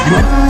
Whoa.